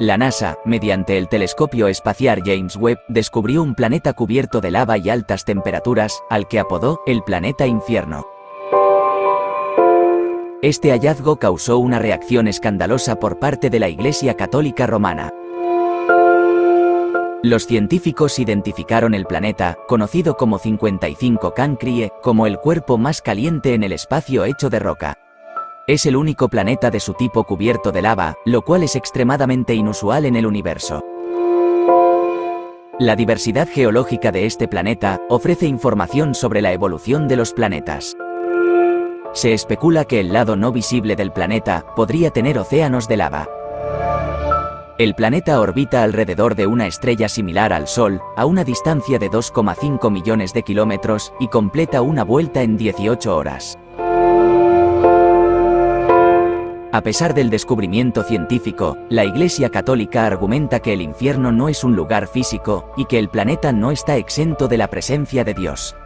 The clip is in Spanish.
La NASA, mediante el telescopio espacial James Webb, descubrió un planeta cubierto de lava y altas temperaturas, al que apodó el planeta infierno. Este hallazgo causó una reacción escandalosa por parte de la Iglesia Católica Romana. Los científicos identificaron el planeta, conocido como 55 Cancrie, como el cuerpo más caliente en el espacio hecho de roca. Es el único planeta de su tipo cubierto de lava, lo cual es extremadamente inusual en el universo. La diversidad geológica de este planeta ofrece información sobre la evolución de los planetas. Se especula que el lado no visible del planeta podría tener océanos de lava. El planeta orbita alrededor de una estrella similar al Sol, a una distancia de 2,5 millones de kilómetros, y completa una vuelta en 18 horas. A pesar del descubrimiento científico, la Iglesia Católica argumenta que el infierno no es un lugar físico y que el planeta no está exento de la presencia de Dios.